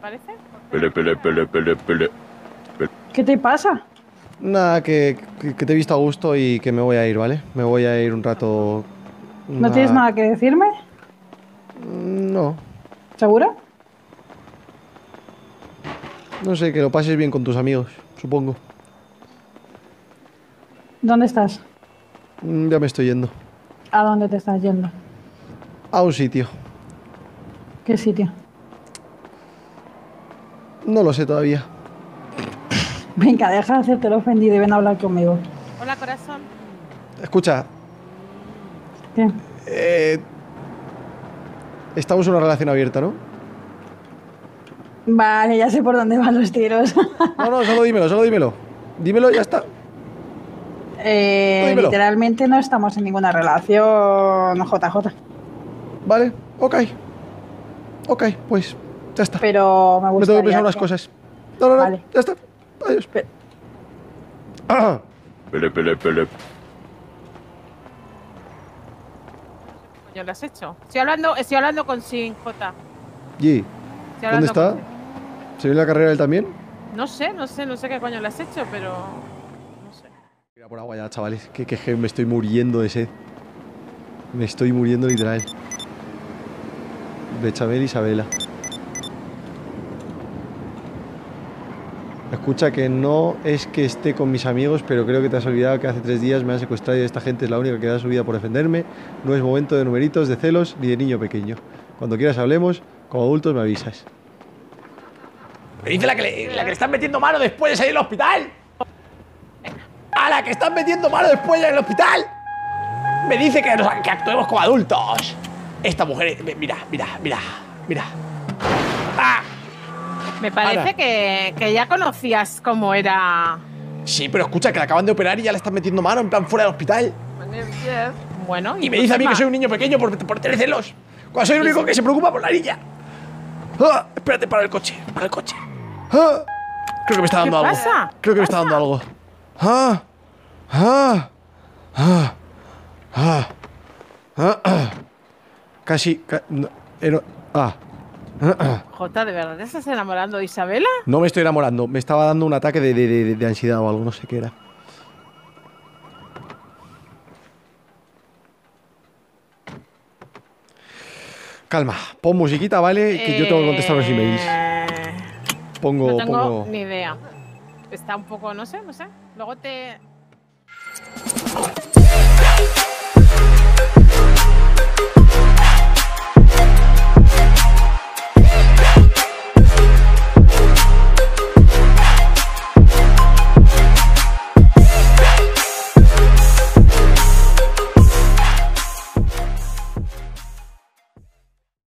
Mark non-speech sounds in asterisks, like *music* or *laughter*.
parece? Pele, pele, pele, pele, pele. ¿Qué te pasa? Nada, que, que- te he visto a gusto y que me voy a ir, ¿vale? Me voy a ir un rato. ¿No tienes nada que decirme? No, ¿Seguro? no sé, que lo pases bien con tus amigos, supongo. ¿Dónde estás? Mm, Ya me estoy yendo. ¿A dónde te estás yendo? A un sitio. ¿Qué sitio? No lo sé todavía. Venga, deja de hacerte el ofendido y ven a hablar conmigo. Hola, corazón. Escucha, ¿Qué? eh, estamos en una relación abierta, ¿no? Vale, ya sé por dónde van los tiros. No, no, solo dímelo, solo dímelo. Dímelo y ya está. Eh, literalmente no estamos en ninguna relación JJ. Vale, ok. Ok, pues ya está. Pero me Me gusta. tengo que pensar unas cosas. No, no, no, Vale. ya está. Adiós. Pe- Ah, Pele, pele, pele. ¿Qué coño lo has hecho? Estoy hablando, estoy hablando con Sin J. G, ¿dónde está? con ¿Se viene la carrera él también? No sé, no sé, no sé qué coño lo has hecho, pero. No sé. Mira por agua ya, chavales. Que, que, que me estoy muriendo de sed. Me estoy muriendo literal. Bechamel Isabela. Escucha que no es que esté con mis amigos, pero creo que te has olvidado que hace tres días me han secuestrado y esta gente es la única que da su vida por defenderme. No es momento de numeritos, de celos ni de niño pequeño. Cuando quieras hablemos, como adultos me avisas. Me dice la que, le, la que le están metiendo mano después de salir del hospital. A la que están metiendo mano después del hospital. Me dice que, que actuemos como adultos. Esta mujer, mira, mira, mira, mira. Ah, Me parece que, que ya conocías cómo era. sí, pero escucha que la acaban de operar y ya le están metiendo mano en plan fuera del hospital. Bueno, Y me dice a mí que soy un niño pequeño por, por tener celos. Cuando soy el único que se preocupa por la niña. Ah, espérate, para el coche, para el coche. Ah, creo que me está ¿Qué dando algo. pasa? Creo que me está dando algo. Ah, ah, ah, ah, ah, ah. Casi. ca- no, ah, ah. *clears throat* Jota, ¿de verdad te estás enamorando de Isabela? No me estoy enamorando, me estaba dando un ataque de, de- de- de ansiedad o algo, no sé qué era. Calma, pon musiquita, ¿vale? Que yo tengo que contestar los emails. Eh, Pongo, No tengo pongo. ni idea. Está un poco, no sé, no sé. Luego te,